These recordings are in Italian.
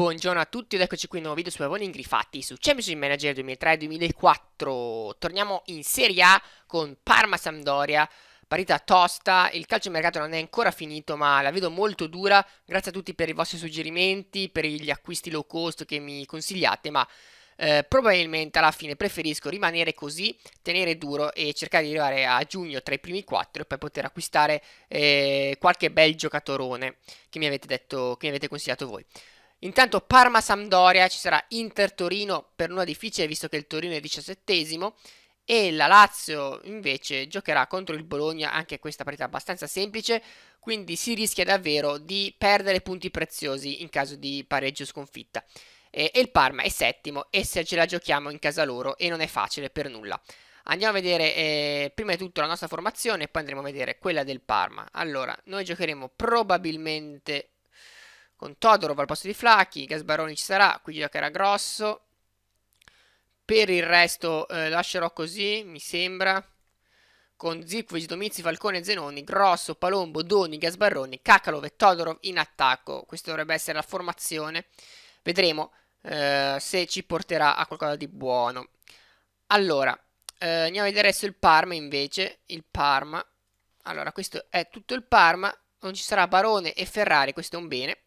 Buongiorno a tutti ed eccoci qui in un nuovo video su Pavoni Ingrifati su Championship Manager 2003-2004 Torniamo in Serie A con Parma-Sampdoria Partita tosta, il calcio mercato non è ancora finito ma la vedo molto dura. Grazie a tutti per i vostri suggerimenti, per gli acquisti low cost che mi consigliate Ma eh, probabilmente alla fine preferisco rimanere così, tenere duro e cercare di arrivare a giugno tra i primi quattro e poi poter acquistare eh, qualche bel giocatorone che mi avete detto, che mi avete consigliato voi Intanto Parma-Sampdoria, ci sarà Inter-Torino per nulla difficile visto che il Torino è diciassettesimo e la Lazio invece giocherà contro il Bologna, anche questa partita abbastanza semplice, quindi si rischia davvero di perdere punti preziosi in caso di pareggio sconfitta. E, e il Parma è settimo e se ce la giochiamo in casa loro e non è facile per nulla. Andiamo a vedere eh, prima di tutto la nostra formazione e poi andremo a vedere quella del Parma. Allora, noi giocheremo probabilmente con Todorov al posto di Flacchi, Gasbaroni ci sarà, qui giocherà Grosso. Per il resto eh, lascerò così, mi sembra. Con Zipvic, Domizzi, Falcone, Zenoni, Grosso, Palombo, Doni, Gasbarroni, Kakalov e Todorov in attacco. Questa dovrebbe essere la formazione. Vedremo eh, se ci porterà a qualcosa di buono. Allora, eh, andiamo a vedere adesso il Parma invece. Il Parma. Allora, questo è tutto il Parma non ci sarà Barone e Ferrari, questo è un bene.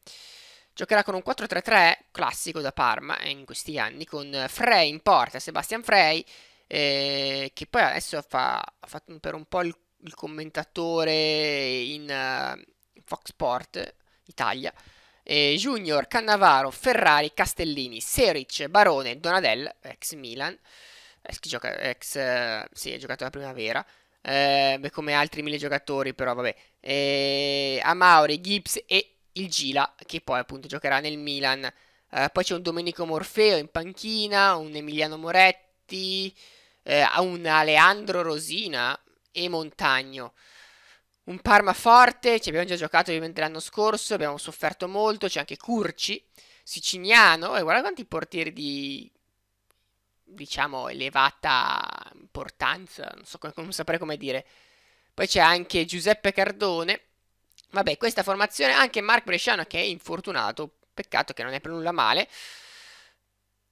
Giocherà con un 4-3-3 classico da Parma eh, in questi anni, con Frey in porta, Sebastian Frey, eh, che poi adesso fa, ha fatto per un po' il, il commentatore in uh, Fox Sport Italia. Eh, Junior, Cannavaro, Ferrari, Castellini, Seric, Barone, Donadel, ex Milan, ex, gioca, ex uh, sì, ha giocato la primavera eh, come altri mille giocatori, però vabbè, eh, Amauri, Gibbs e il Gila, che poi appunto giocherà nel Milan. Eh, poi c'è un Domenico Morfeo in panchina, un Emiliano Moretti, eh, un Aleandro Rosina e Montagno. Un Parma forte, ci abbiamo già giocato ovviamente l'anno scorso, abbiamo sofferto molto, c'è anche Curci, Siciliano, e guarda quanti portieri di diciamo, elevata importanza, non so come, non saprei come dire. Poi c'è anche Giuseppe Cardone. Vabbè, questa formazione, anche Mark Bresciano che è infortunato, peccato che non è per nulla male.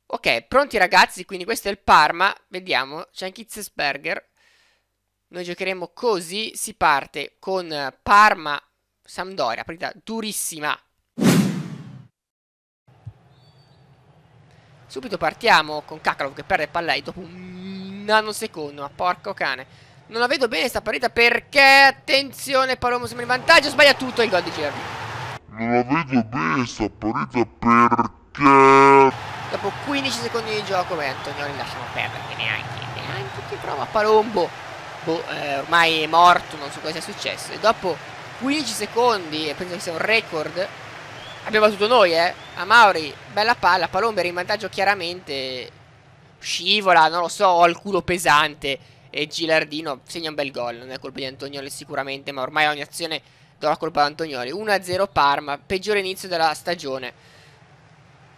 Ok, pronti ragazzi, quindi questo è il Parma, vediamo, c'è anche Itzesberger. Noi giocheremo così, si parte con Parma-Sampdoria, partita durissima, Subito partiamo con Kakarov che perde il pallei dopo un nanosecondo, ma porco cane. Non la vedo bene sta partita perché, attenzione, Palomo sembra in vantaggio, sbaglia tutto il gol di Gervi. Non la vedo bene sta partita perché... Dopo 15 secondi di gioco, beh, Antonioni lasciamo perdere, che neanche, neanche che prova Palombo. Boh, eh, ormai è morto, non so cosa sia successo. E dopo 15 secondi, e penso che sia un record, Abbiamo battuto noi, eh. A Mauri, bella palla. Palomber in vantaggio chiaramente. Scivola, non lo so, ho il culo pesante. E Gilardino segna un bel gol. Non è colpa di Antonioli sicuramente, ma ormai ogni azione do la colpa ad Antonioli. 1-0 Parma, peggiore inizio della stagione.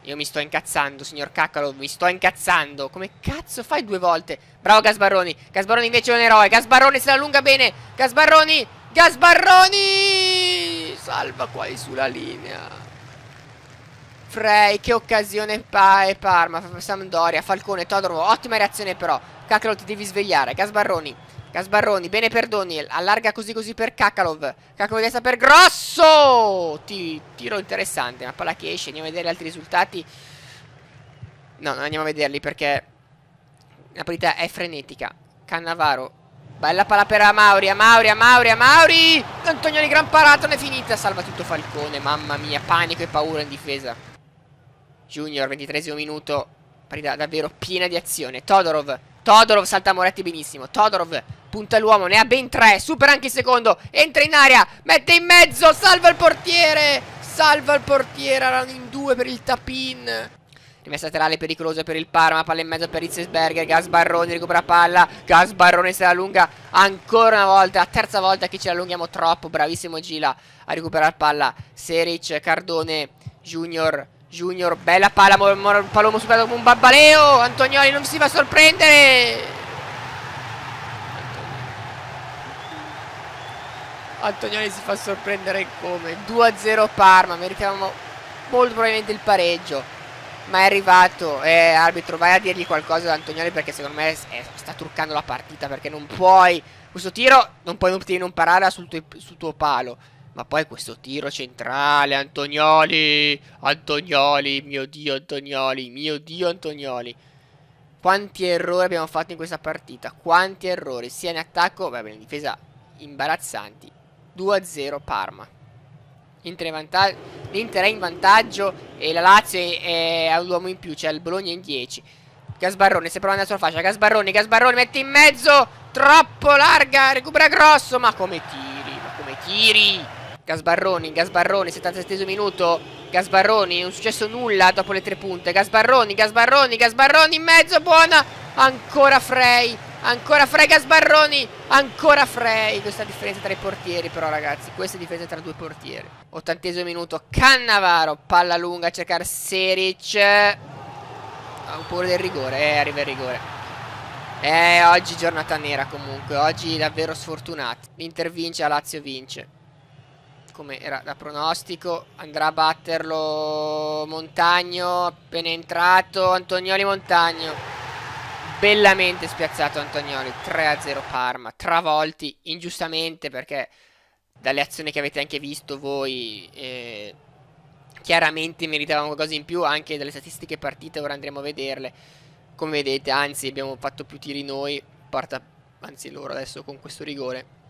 Io mi sto incazzando, signor Caccalo, mi sto incazzando. Come cazzo fai due volte? Bravo Gasbarroni. Gasbarroni invece è un eroe. Gasbarroni se la allunga bene. Gasbarroni. Gasbarroni. Salva qua sulla linea. Frey, che occasione pa e Parma, Sampdoria, Falcone, Todoro, ottima reazione però. Kakalov ti devi svegliare, Gasbarroni. Gasbarroni, bene perdoni, allarga così così per Kakalov. Kakalov destra per Grosso! Ti, tiro interessante, una palla che esce, andiamo a vedere altri risultati. No, non andiamo a vederli perché la partita è frenetica. Cannavaro, bella palla per Amauri, Amauri, Amauri, Amauri! Antonioni, gran parata, non è finita, salva tutto Falcone, mamma mia, panico e paura in difesa. Junior, 23 minuto. Partita davvero piena di azione. Todorov. Todorov salta Moretti benissimo. Todorov punta l'uomo, ne ha ben tre. Supera anche il secondo. Entra in aria. Mette in mezzo. Salva il portiere. Salva il portiere. Erano in due per il tap-in. Rimessa laterale pericolosa per il Parma. Palla in mezzo per Itzesberger. Gasbarroni recupera palla. Gasbarroni se la allunga ancora una volta. La terza volta che ce la allunghiamo troppo. Bravissimo Gila a recuperare palla. Seric, Cardone, Junior. Junior, bella palla, Palomo superato come un babbaleo. Antonioli non si fa sorprendere. Antonioli si fa sorprendere come 2-0 Parma, meritavamo molto probabilmente il pareggio. Ma è arrivato, eh, arbitro, vai a dirgli qualcosa ad Antonioli perché secondo me è, sta truccando la partita perché non puoi... Questo tiro non puoi non parare sul tuo, sul tuo palo. Ma poi questo tiro centrale, Antonioli, Antonioli, mio Dio Antonioli, mio Dio Antonioli. Quanti errori abbiamo fatto in questa partita, quanti errori, sia in attacco, vabbè, in difesa imbarazzanti. 2-0 Parma. L'Inter è in vantaggio e la Lazio è a un uomo in più, cioè il Bologna in 10. Gasbarrone, stai provando la sua fascia, Gasbarroni, Gasbarroni, metti in mezzo, troppo larga, recupera grosso, ma come tiri, ma come tiri. Gasbarroni, Gasbarroni, 77 minuto. Gasbarroni, non è successo nulla dopo le tre punte. Gasbarroni, Gasbarroni, Gasbarroni in mezzo, buona. Ancora Frey, ancora Frey, Gasbarroni, ancora Frey. Questa differenza tra i portieri però ragazzi, questa differenza tra due portieri. Ottantesimo minuto, Cannavaro, palla lunga a cercare Seric. Ha un po' del rigore, eh, arriva il rigore. Eh, oggi giornata nera comunque, oggi davvero sfortunati. L'Inter vince, la Lazio vince come era da pronostico andrà a batterlo Montagno appena entrato Antonioli Montagno bellamente spiazzato Antonioli 3-0 Parma travolti ingiustamente perché dalle azioni che avete anche visto voi eh, chiaramente meritavamo qualcosa in più anche dalle statistiche partite ora andremo a vederle. Come vedete anzi abbiamo fatto più tiri noi porta anzi loro adesso con questo rigore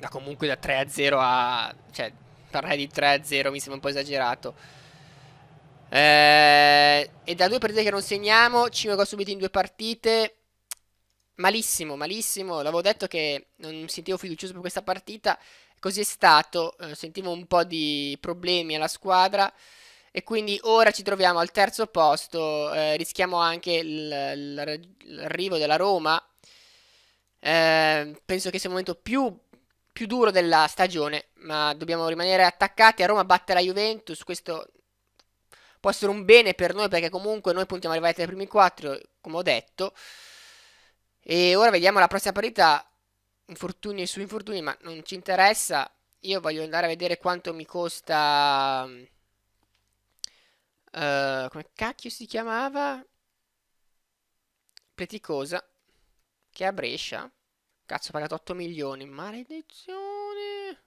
ma comunque da 3 a 0 a... Cioè, parlare di 3 a 0 mi sembra un po' esagerato. Eh, e da due partite che non segniamo, 5 gol subiti in due partite. Malissimo, malissimo. L'avevo detto che non mi sentivo fiducioso per questa partita. Così è stato. Eh, sentivo un po' di problemi alla squadra. E quindi ora ci troviamo al terzo posto. Eh, rischiamo anche l'arrivo della Roma. Eh, penso che sia il momento più più duro della stagione, ma dobbiamo rimanere attaccati. A Roma batte la Juventus, questo può essere un bene per noi perché comunque noi puntiamo ad arrivare tra i primi quattro, come ho detto. E ora vediamo la prossima partita, infortuni su infortuni, ma non ci interessa. Io voglio andare a vedere quanto mi costa... Uh, come cacchio si chiamava? Pleticosa, che è a Brescia. Cazzo, ho pagato 8 milioni. Maledizione.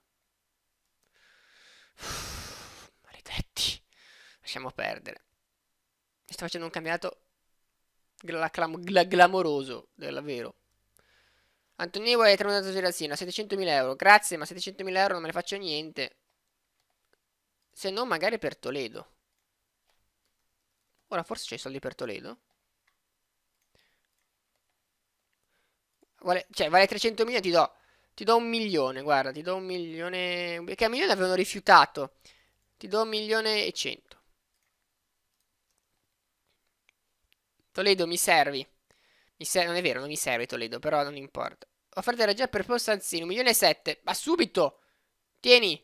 Uff, maledetti. Lasciamo perdere. Mi sto facendo un campionato gla gla glamoroso, davvero. Antonio vuole tramontato Gerazzino a 700.000 euro. Grazie, ma 700.000 euro non me ne faccio niente. Se non, magari per Toledo. Ora, forse c'è i soldi per Toledo. Vale, cioè, vale 300 milioni, ti do, ti do un milione, guarda, ti do un milione... Perché a milione avevano rifiutato. Ti do un milione e cento. Toledo, mi servi. Mi ser non è vero, non mi serve Toledo, però non importa. Offerta era già per Postanzini, un milione e sette. Ma subito! Tieni!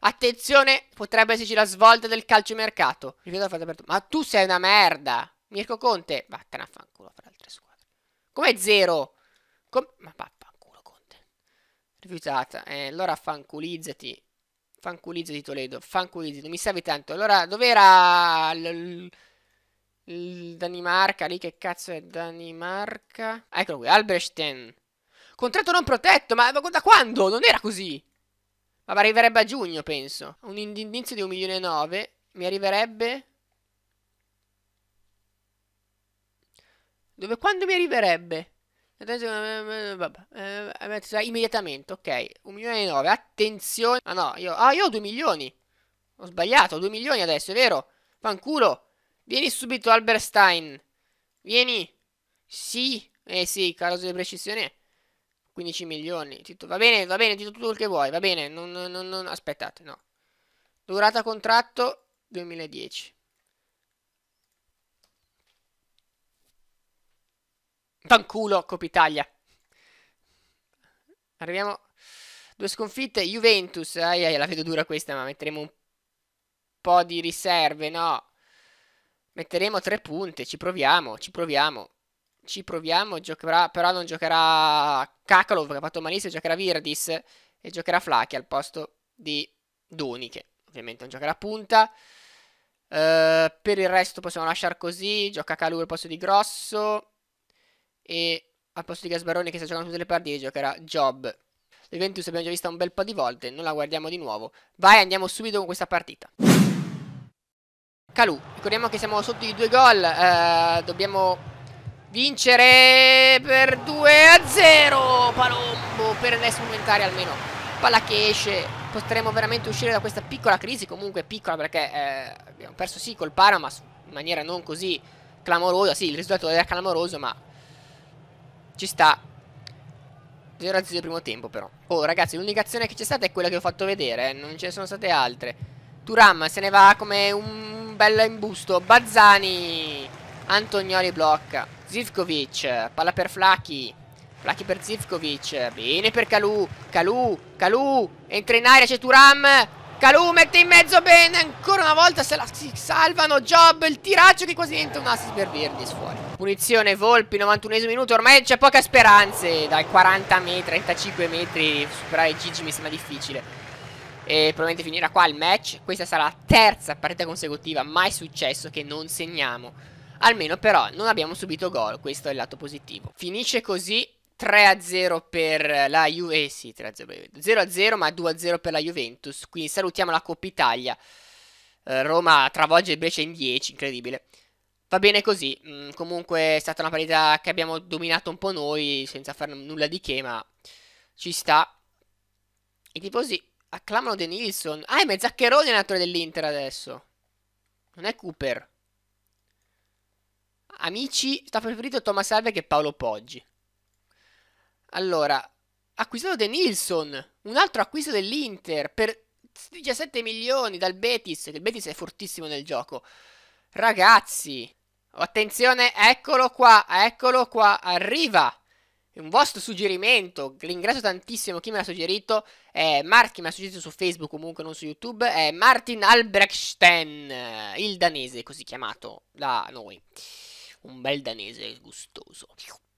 Attenzione, potrebbe esserci la svolta del calciomercato. Ma tu sei una merda! Mirko Conte, vattene a fanculo fra altre squadre. Come zero? Com ma vaffanculo Conte. Rifiutata. Eh, allora fanculizzati. Fanculizzati Toledo. Fanculizzati. Mi serve tanto. Allora, dov'era Danimarca? Lì che cazzo è Danimarca? Eccolo qui. Albrechten. Contratto non protetto. Ma, ma da quando? Non era così. Ma arriverebbe a giugno, penso. Un indizio di un milione e nove. Mi arriverebbe... Dove quando mi arriverebbe? Eh, immediatamente, ok. Un milione e nove, attenzione. Ah no, io, ah, io ho due milioni. Ho sbagliato, due milioni adesso, è vero? Fanculo. Vieni subito, Alberstein. Vieni. Sì, eh sì, causa di precisione. 15 milioni. Va bene, va bene, tutto quel che vuoi, va bene. Non, non, non, aspettate, no. Durata contratto 2010. Fanculo, Coppa Italia. Arriviamo. Due sconfitte. Juventus. Ai ai, la vedo dura questa, ma metteremo un po' di riserve, no? Metteremo tre punte. Ci proviamo, ci proviamo. Ci proviamo. Giocherà, però non giocherà Kakalov, che ha fatto malissimo. Giocherà Virdis. E giocherà Flacchi al posto di Doni, che ovviamente non giocherà punta. Uh, per il resto possiamo lasciare così. Gioca Calù al posto di Grosso. E al posto di Gasbaroni che sta giocando tutte le partite giocherà Job. L'Juventus abbiamo già vista un bel po' di volte, non la guardiamo di nuovo. Vai, andiamo subito con questa partita. Calù, ricordiamo che siamo sotto di due gol. Uh, dobbiamo vincere per 2 a 0. Palombo per adesso momentare almeno. Palla che esce. Potremmo veramente uscire da questa piccola crisi. Comunque piccola perché eh, abbiamo perso sì col Parma, ma in maniera non così clamorosa. Sì, il risultato era clamoroso, ma ci sta. 0 a 0 primo tempo però. Oh ragazzi l'unica azione che c'è stata è quella che ho fatto vedere eh. Non ce ne sono state altre. Turam se ne va come un bel imbusto. Bazzani Antonioli blocca. Zivkovic Palla per Flacchi Flacchi per Zivkovic. Bene per Calù Calù Calù Entra in aria c'è Turam Calù mette in mezzo bene. Ancora una volta se la si salvano Job il tiraggio che quasi diventa un assist per Virdis fuori Punizione Volpi 91 minuto Ormai c'è poca speranze Dai 40 metri 35 metri Superare Gigi mi sembra difficile E probabilmente finirà qua il match Questa sarà la terza partita consecutiva Mai successo che non segniamo Almeno però non abbiamo subito gol Questo è il lato positivo Finisce così 3-0 per la Juve, eh sì, 0-0 ma 2-0 per la Juventus, quindi salutiamo la Coppa Italia. Eh, Roma travolge il Brescia in 10, incredibile. Va bene così, mm, comunque è stata una partita che abbiamo dominato un po' noi, senza fare nulla di che, ma ci sta. I tifosi acclamano De Nilsson. Ah, è Mezzaccheroni l'allenatore dell'Inter adesso. Non è Cooper. Amici, sta preferito Thomas Alve che Paolo Poggi. Allora, acquistato De Nilsson, un altro acquisto dell'Inter per 17 milioni dal Betis, che il Betis è fortissimo nel gioco. Ragazzi, attenzione, eccolo qua, eccolo qua, arriva. Un vostro suggerimento, ringrazio tantissimo chi me l'ha suggerito, è Mark, me l'ha suggerito su Facebook, comunque non su YouTube, è Martin Albrechtsten, il danese, così chiamato da noi. Un bel danese gustoso.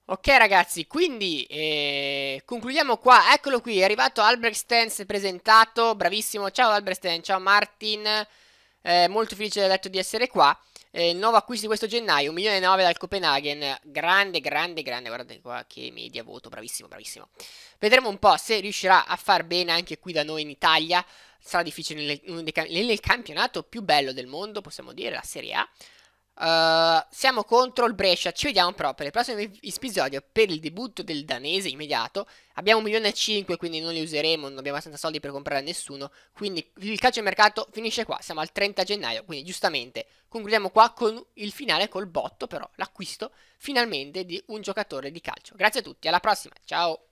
Ok ragazzi, quindi eh, concludiamo qua, eccolo qui, è arrivato Albrecht Stens presentato, bravissimo, ciao Albrecht Stens, ciao Martin, eh, molto felice del letto di essere qua, eh, nuovo acquisto di questo gennaio, 1 milione e 9 dal Copenaghen, grande, grande, grande, guardate qua che media voto, bravissimo, bravissimo. Vedremo un po' se riuscirà a far bene anche qui da noi in Italia, sarà difficile nel, nel campionato più bello del mondo, possiamo dire, la Serie A. Uh, siamo contro il Brescia. Ci vediamo però per il prossimo episodio per il debutto del danese immediato. Abbiamo un milione e cinque, quindi non li useremo. Non abbiamo abbastanza soldi per comprare a nessuno. Quindi il calcio mercato finisce qua. Siamo al 30 gennaio. Quindi giustamente concludiamo qua con il finale col botto, però l'acquisto finalmente di un giocatore di calcio. Grazie a tutti, alla prossima. Ciao.